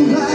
my.